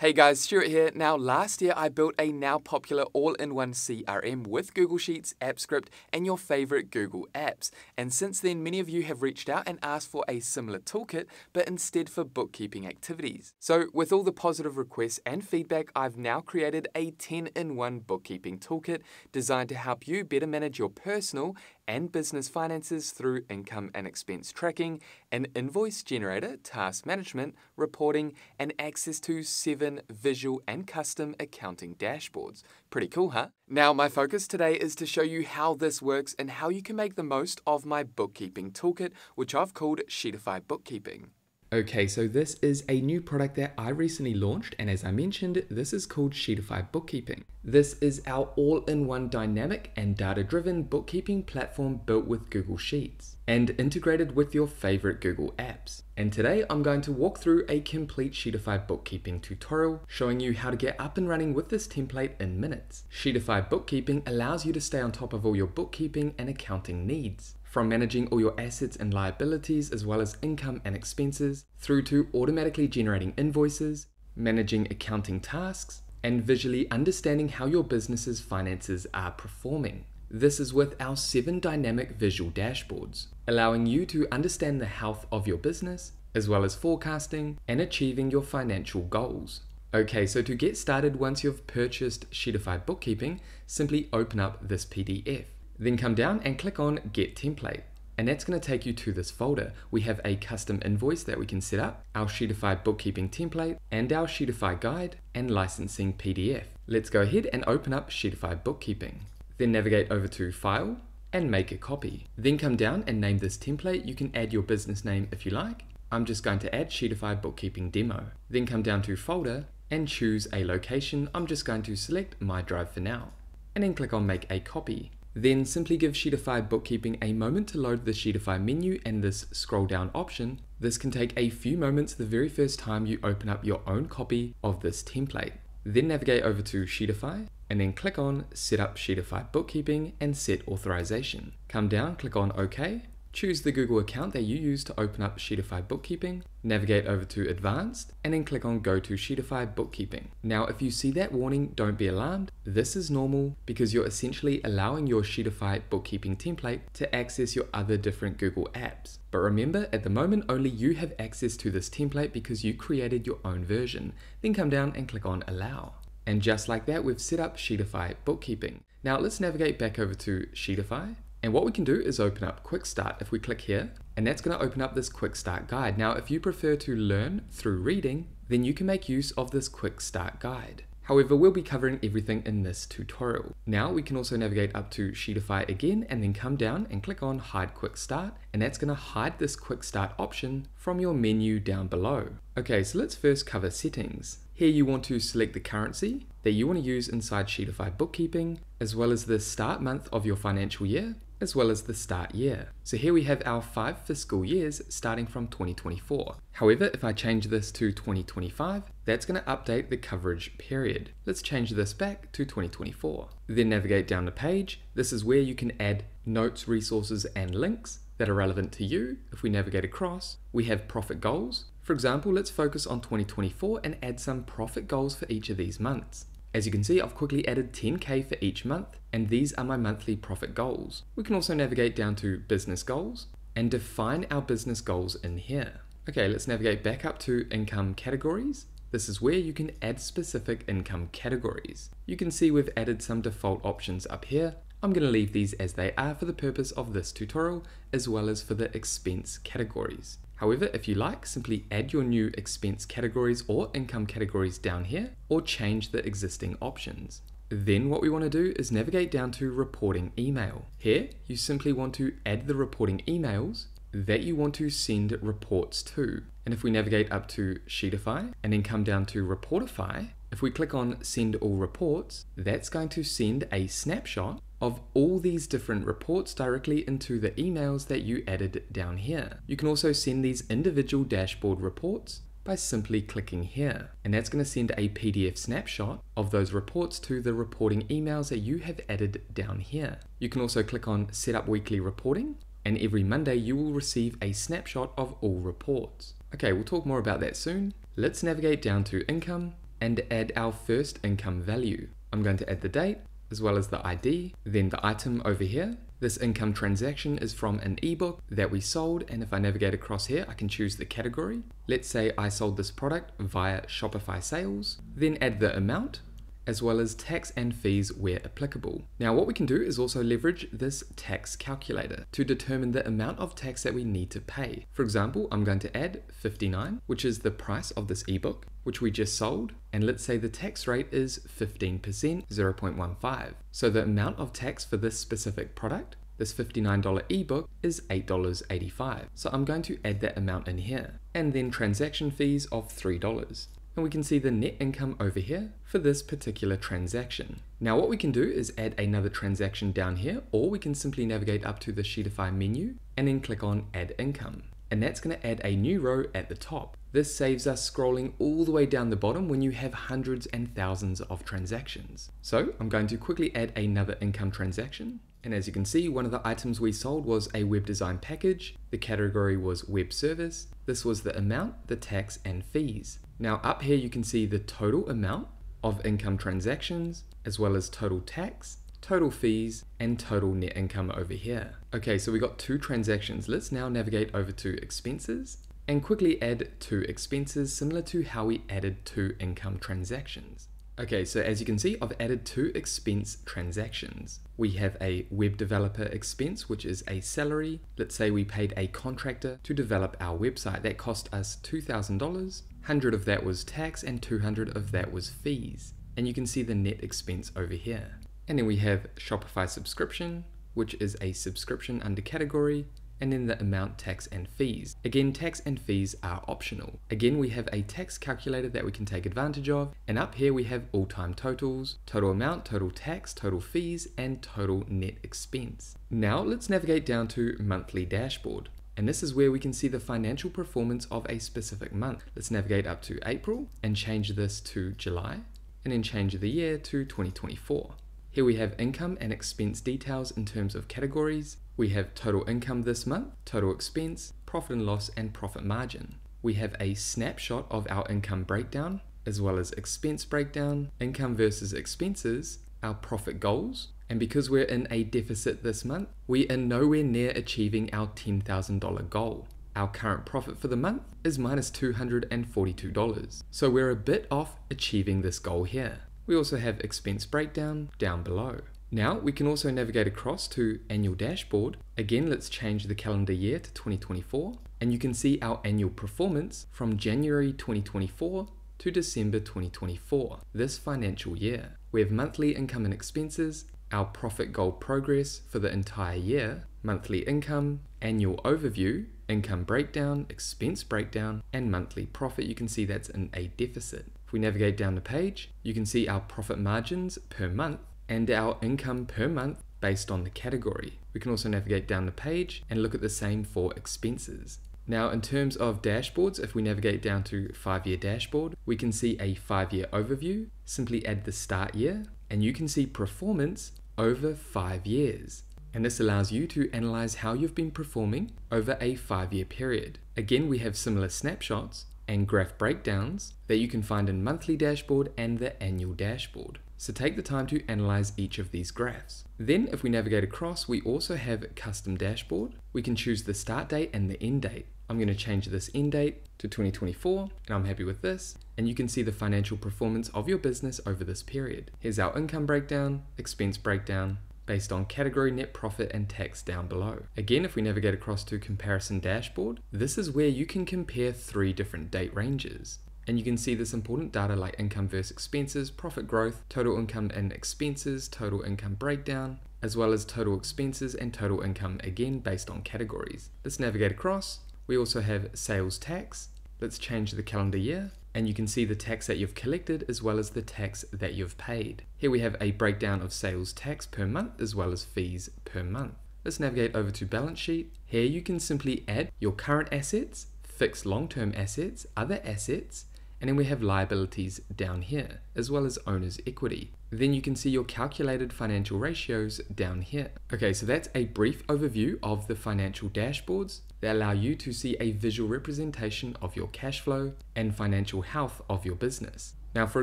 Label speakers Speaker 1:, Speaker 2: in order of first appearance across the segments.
Speaker 1: Hey guys, Stewart here. Now, last year I built a now popular all in one CRM with Google Sheets, AppScript, and your favorite Google apps. And since then, many of you have reached out and asked for a similar toolkit, but instead for bookkeeping activities. So, with all the positive requests and feedback, I've now created a 10 in 1 bookkeeping toolkit designed to help you better manage your personal and business finances through income and expense tracking, an invoice generator, task management, reporting, and access to seven visual and custom accounting dashboards. Pretty cool, huh? Now, my focus today is to show you how this works and how you can make the most of my bookkeeping toolkit, which I've called Sheetify Bookkeeping. Okay, so this is a new product that I recently launched, and as I mentioned, this is called Sheetify Bookkeeping. This is our all in one dynamic and data driven bookkeeping platform built with Google Sheets and integrated with your favorite Google apps. And today I'm going to walk through a complete Sheetify bookkeeping tutorial showing you how to get up and running with this template in minutes. Sheetify bookkeeping allows you to stay on top of all your bookkeeping and accounting needs from managing all your assets and liabilities as well as income and expenses, through to automatically generating invoices, managing accounting tasks, and visually understanding how your business's finances are performing. This is with our seven dynamic visual dashboards, allowing you to understand the health of your business, as well as forecasting and achieving your financial goals. Okay, so to get started, once you've purchased Sheetify Bookkeeping, simply open up this PDF. Then come down and click on Get Template. And that's going to take you to this folder. We have a custom invoice that we can set up, our Sheetify bookkeeping template, and our Sheetify guide and licensing PDF. Let's go ahead and open up Sheetify bookkeeping. Then navigate over to File and make a copy. Then come down and name this template. You can add your business name if you like. I'm just going to add Sheetify bookkeeping demo. Then come down to Folder and choose a location. I'm just going to select my drive for now. And then click on Make a Copy. Then simply give Sheetify Bookkeeping a moment to load the Sheetify menu and this scroll down option. This can take a few moments the very first time you open up your own copy of this template. Then navigate over to Sheetify and then click on Set up Sheetify Bookkeeping and Set Authorization. Come down, click on OK, Choose the Google account that you use to open up Sheetify Bookkeeping, navigate over to Advanced, and then click on Go to Sheetify Bookkeeping. Now, if you see that warning, don't be alarmed. This is normal because you're essentially allowing your Sheetify Bookkeeping template to access your other different Google apps. But remember, at the moment, only you have access to this template because you created your own version. Then come down and click on Allow. And just like that, we've set up Sheetify Bookkeeping. Now let's navigate back over to Sheetify and what we can do is open up Quick Start if we click here, and that's going to open up this Quick Start guide. Now, if you prefer to learn through reading, then you can make use of this Quick Start guide. However, we'll be covering everything in this tutorial. Now we can also navigate up to Sheetify again and then come down and click on Hide Quick Start and that's going to hide this Quick Start option from your menu down below. Okay, so let's first cover settings. Here you want to select the currency that you want to use inside Sheetify bookkeeping, as well as the start month of your financial year, as well as the start year. So here we have our five fiscal years starting from 2024. However, if I change this to 2025, that's going to update the coverage period. Let's change this back to 2024. Then navigate down the page. This is where you can add notes, resources, and links that are relevant to you. If we navigate across, we have profit goals. For example, let's focus on 2024 and add some profit goals for each of these months. As you can see, I've quickly added 10k for each month, and these are my monthly profit goals. We can also navigate down to business goals and define our business goals in here. Okay, let's navigate back up to income categories. This is where you can add specific income categories. You can see we've added some default options up here. I'm going to leave these as they are for the purpose of this tutorial, as well as for the expense categories. However, if you like, simply add your new expense categories or income categories down here, or change the existing options. Then what we want to do is navigate down to reporting email. Here, you simply want to add the reporting emails that you want to send reports to. And if we navigate up to Sheetify and then come down to Reportify, if we click on send all reports, that's going to send a snapshot of all these different reports directly into the emails that you added down here. You can also send these individual dashboard reports by simply clicking here. And that's going to send a PDF snapshot of those reports to the reporting emails that you have added down here. You can also click on set up weekly reporting and every Monday you will receive a snapshot of all reports. Okay, we'll talk more about that soon. Let's navigate down to income and add our first income value. I'm going to add the date as well as the ID, then the item over here. This income transaction is from an ebook that we sold and if I navigate across here I can choose the category. Let's say I sold this product via Shopify sales, then add the amount as well as tax and fees where applicable. Now what we can do is also leverage this tax calculator to determine the amount of tax that we need to pay. For example, I'm going to add 59, which is the price of this ebook, which we just sold, and let's say the tax rate is 15%, 0.15. So the amount of tax for this specific product this $59 ebook is $8.85. So I'm going to add that amount in here. And then transaction fees of $3 and we can see the net income over here for this particular transaction. Now what we can do is add another transaction down here or we can simply navigate up to the Sheetify menu and then click on add income. And that's going to add a new row at the top. This saves us scrolling all the way down the bottom when you have hundreds and thousands of transactions. So I'm going to quickly add another income transaction. And as you can see, one of the items we sold was a web design package. The category was web service. This was the amount, the tax, and fees. Now up here you can see the total amount of income transactions as well as total tax, total fees, and total net income over here. Okay, so we got two transactions. Let's now navigate over to expenses and quickly add two expenses similar to how we added two income transactions. Okay, so as you can see, I've added two expense transactions. We have a web developer expense, which is a salary. Let's say we paid a contractor to develop our website. That cost us $2,000. 100 of that was tax and 200 of that was fees. And you can see the net expense over here. And then we have Shopify subscription, which is a subscription under category and then the amount, tax, and fees. Again, tax and fees are optional. Again, we have a tax calculator that we can take advantage of, and up here we have all-time totals, total amount, total tax, total fees, and total net expense. Now let's navigate down to monthly dashboard. And this is where we can see the financial performance of a specific month. Let's navigate up to April and change this to July, and then change the year to 2024. Here we have income and expense details in terms of categories. We have total income this month, total expense, profit and loss, and profit margin. We have a snapshot of our income breakdown, as well as expense breakdown, income versus expenses, our profit goals, and because we're in a deficit this month, we are nowhere near achieving our $10,000 goal. Our current profit for the month is minus $242, so we're a bit off achieving this goal here. We also have expense breakdown down below. Now we can also navigate across to annual dashboard. Again, let's change the calendar year to 2024 and you can see our annual performance from January 2024 to December 2024, this financial year. We have monthly income and expenses, our profit goal progress for the entire year, monthly income, annual overview, income breakdown, expense breakdown, and monthly profit. You can see that's in a deficit. If we navigate down the page, you can see our profit margins per month and our income per month based on the category. We can also navigate down the page and look at the same for expenses. Now, in terms of dashboards, if we navigate down to five year dashboard, we can see a five year overview. Simply add the start year, and you can see performance over five years. And this allows you to analyze how you've been performing over a five year period. Again, we have similar snapshots, and graph breakdowns that you can find in monthly dashboard and the annual dashboard. So take the time to analyze each of these graphs. Then if we navigate across, we also have custom dashboard. We can choose the start date and the end date. I'm going to change this end date to 2024 and I'm happy with this. And you can see the financial performance of your business over this period. Here's our income breakdown, expense breakdown, based on category net profit and tax down below. Again, if we navigate across to comparison dashboard, this is where you can compare three different date ranges. And you can see this important data like income versus expenses, profit growth, total income and expenses, total income breakdown, as well as total expenses and total income again based on categories. Let's navigate across. We also have sales tax. Let's change the calendar year and you can see the tax that you've collected as well as the tax that you've paid. Here we have a breakdown of sales tax per month as well as fees per month. Let's navigate over to balance sheet. Here you can simply add your current assets, fixed long-term assets, other assets, and then we have liabilities down here, as well as owner's equity. Then you can see your calculated financial ratios down here. Okay, so that's a brief overview of the financial dashboards that allow you to see a visual representation of your cash flow and financial health of your business. Now, for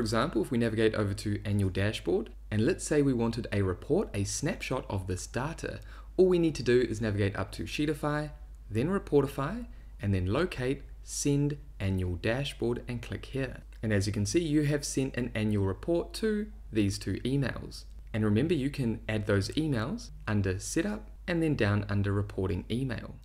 Speaker 1: example, if we navigate over to Annual Dashboard, and let's say we wanted a report, a snapshot of this data, all we need to do is navigate up to Sheetify, then Reportify, and then locate Send Annual Dashboard and click here. And as you can see, you have sent an annual report to these two emails. And remember, you can add those emails under Setup and then down under Reporting Email.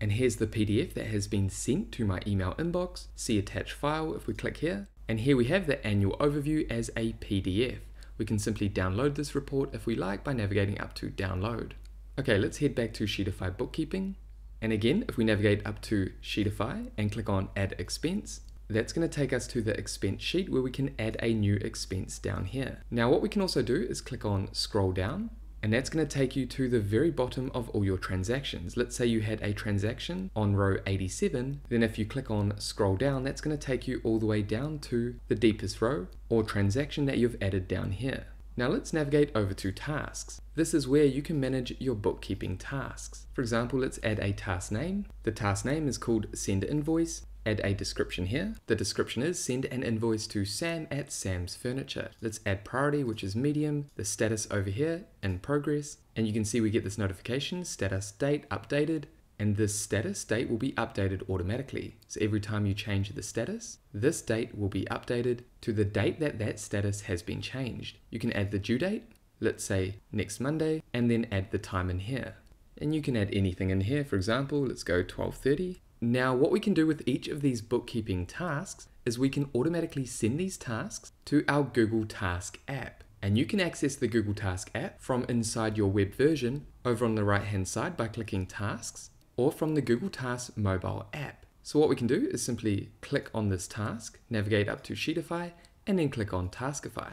Speaker 1: And here's the PDF that has been sent to my email inbox. See attached file if we click here. And here we have the annual overview as a PDF. We can simply download this report if we like by navigating up to download. Okay, let's head back to Sheetify Bookkeeping. And again, if we navigate up to Sheetify and click on Add Expense, that's going to take us to the expense sheet where we can add a new expense down here. Now what we can also do is click on scroll down and that's going to take you to the very bottom of all your transactions. Let's say you had a transaction on row 87, then if you click on scroll down, that's going to take you all the way down to the deepest row or transaction that you've added down here. Now let's navigate over to tasks. This is where you can manage your bookkeeping tasks. For example, let's add a task name. The task name is called send invoice add a description here. The description is send an invoice to Sam at Sam's Furniture. Let's add priority, which is medium, the status over here in progress. And you can see we get this notification, status date updated, and this status date will be updated automatically. So every time you change the status, this date will be updated to the date that that status has been changed. You can add the due date, let's say next Monday, and then add the time in here. And you can add anything in here, for example, let's go 1230, now, what we can do with each of these bookkeeping tasks is we can automatically send these tasks to our Google Task app. And you can access the Google Task app from inside your web version over on the right hand side by clicking Tasks or from the Google Tasks mobile app. So what we can do is simply click on this task, navigate up to Sheetify, and then click on Taskify.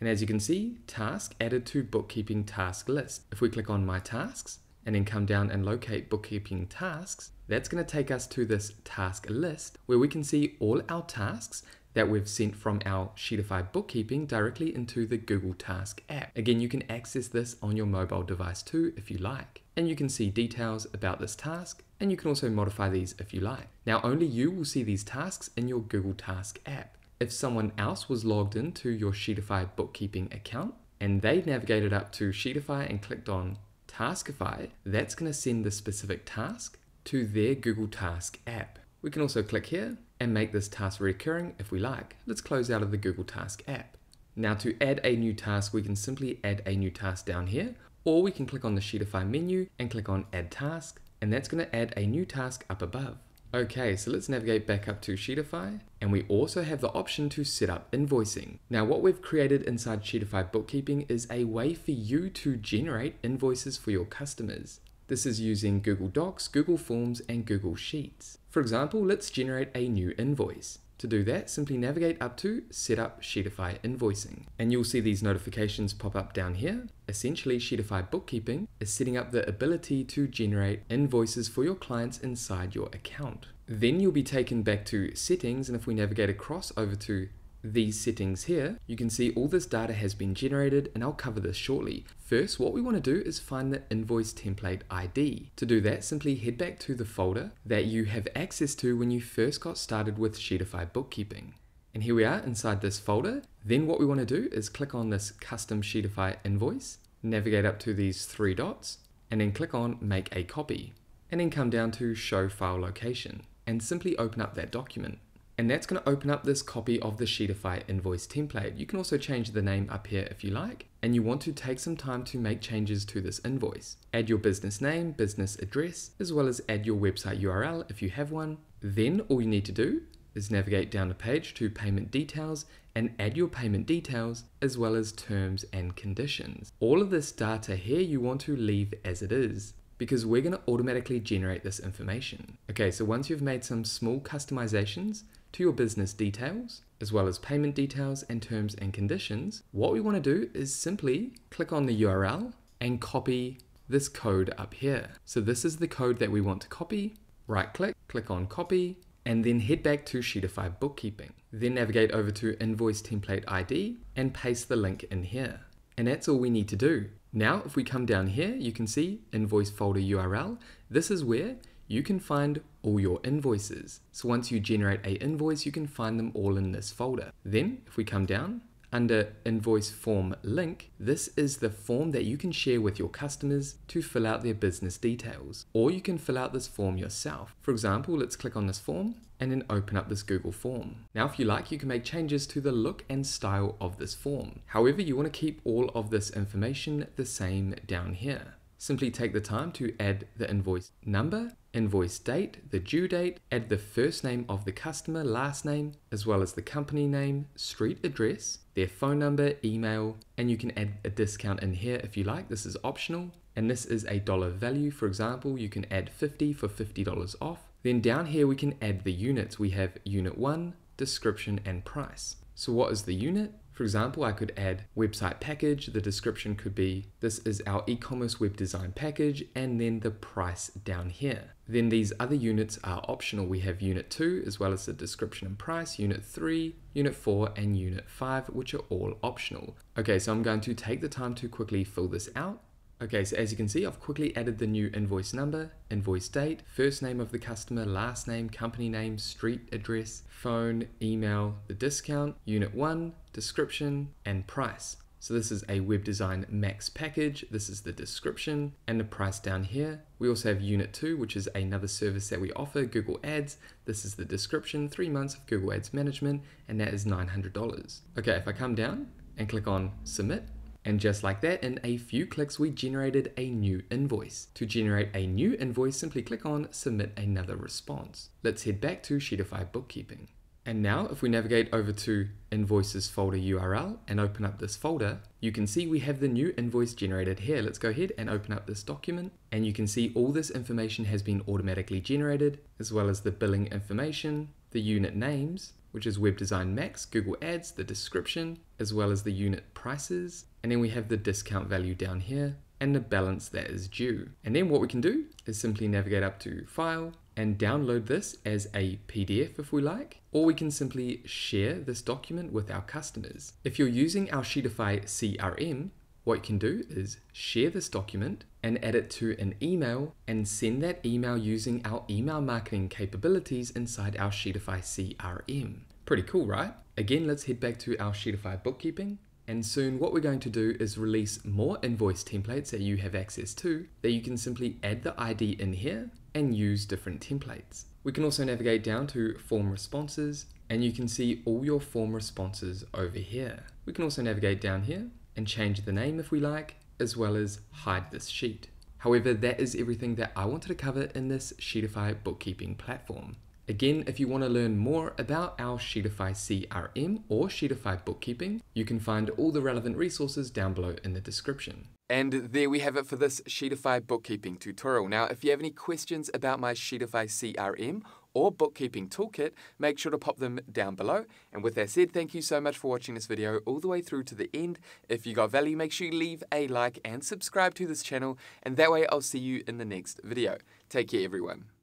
Speaker 1: And as you can see, task added to bookkeeping task list. If we click on my tasks and then come down and locate bookkeeping tasks, that's going to take us to this task list where we can see all our tasks that we've sent from our Sheetify bookkeeping directly into the Google Task app. Again, you can access this on your mobile device too if you like. And you can see details about this task and you can also modify these if you like. Now only you will see these tasks in your Google Task app. If someone else was logged into your Sheetify bookkeeping account and they navigated up to Sheetify and clicked on Taskify, that's going to send the specific task to their Google Task app. We can also click here and make this task recurring if we like. Let's close out of the Google Task app. Now to add a new task, we can simply add a new task down here, or we can click on the Sheetify menu and click on Add Task, and that's going to add a new task up above. Okay, so let's navigate back up to Sheetify, and we also have the option to set up invoicing. Now what we've created inside Sheetify Bookkeeping is a way for you to generate invoices for your customers. This is using Google Docs, Google Forms, and Google Sheets. For example, let's generate a new invoice. To do that, simply navigate up to Set up Sheetify Invoicing. And you'll see these notifications pop up down here. Essentially, Sheetify Bookkeeping is setting up the ability to generate invoices for your clients inside your account. Then you'll be taken back to Settings, and if we navigate across over to these settings here, you can see all this data has been generated and I'll cover this shortly. First, what we want to do is find the invoice template ID. To do that, simply head back to the folder that you have access to when you first got started with Sheetify Bookkeeping. And here we are inside this folder. Then what we want to do is click on this custom Sheetify invoice, navigate up to these three dots, and then click on make a copy. And then come down to show file location and simply open up that document and that's going to open up this copy of the Sheetify invoice template. You can also change the name up here if you like, and you want to take some time to make changes to this invoice. Add your business name, business address, as well as add your website URL if you have one. Then all you need to do is navigate down the page to payment details and add your payment details as well as terms and conditions. All of this data here you want to leave as it is because we're going to automatically generate this information. Okay, so once you've made some small customizations, to your business details, as well as payment details and terms and conditions, what we want to do is simply click on the URL and copy this code up here. So this is the code that we want to copy. Right click, click on copy, and then head back to Sheetify Bookkeeping. Then navigate over to Invoice Template ID and paste the link in here. And that's all we need to do. Now, if we come down here, you can see Invoice Folder URL. This is where you can find all your invoices. So once you generate a invoice, you can find them all in this folder. Then if we come down, under invoice form link, this is the form that you can share with your customers to fill out their business details. Or you can fill out this form yourself. For example, let's click on this form and then open up this Google form. Now, if you like, you can make changes to the look and style of this form. However, you want to keep all of this information the same down here. Simply take the time to add the invoice number, invoice date, the due date, add the first name of the customer, last name, as well as the company name, street address, their phone number, email, and you can add a discount in here if you like. This is optional. And this is a dollar value. For example, you can add 50 for $50 off. Then down here we can add the units. We have unit 1, description, and price. So what is the unit? For example, I could add website package. The description could be this is our e-commerce web design package and then the price down here. Then these other units are optional. We have unit 2 as well as the description and price, unit 3, unit 4 and unit 5 which are all optional. Okay, so I'm going to take the time to quickly fill this out. Okay, so as you can see, I've quickly added the new invoice number, invoice date, first name of the customer, last name, company name, street address, phone, email, the discount, unit 1, description, and price. So this is a web design max package. This is the description and the price down here. We also have unit two, which is another service that we offer, Google Ads. This is the description, three months of Google Ads management, and that is $900. Okay, if I come down and click on submit, and just like that, in a few clicks, we generated a new invoice. To generate a new invoice, simply click on Submit Another Response. Let's head back to Sheetify Bookkeeping. And now if we navigate over to invoices folder URL and open up this folder, you can see we have the new invoice generated here. Let's go ahead and open up this document and you can see all this information has been automatically generated as well as the billing information, the unit names, which is Web Design Max, Google Ads, the description, as well as the unit prices. And then we have the discount value down here and the balance that is due. And then what we can do is simply navigate up to File and download this as a PDF if we like, or we can simply share this document with our customers. If you're using our Sheetify CRM, what you can do is share this document and add it to an email and send that email using our email marketing capabilities inside our Sheetify CRM. Pretty cool, right? Again, let's head back to our Sheetify bookkeeping. And soon what we're going to do is release more invoice templates that you have access to that you can simply add the ID in here and use different templates. We can also navigate down to form responses and you can see all your form responses over here. We can also navigate down here and change the name if we like, as well as hide this sheet. However, that is everything that I wanted to cover in this Sheetify bookkeeping platform. Again, if you want to learn more about our Sheetify CRM or Sheetify bookkeeping, you can find all the relevant resources down below in the description. And there we have it for this Sheetify bookkeeping tutorial. Now, if you have any questions about my Sheetify CRM or bookkeeping toolkit, make sure to pop them down below. And with that said, thank you so much for watching this video all the way through to the end. If you got value, make sure you leave a like and subscribe to this channel, and that way I'll see you in the next video. Take care, everyone.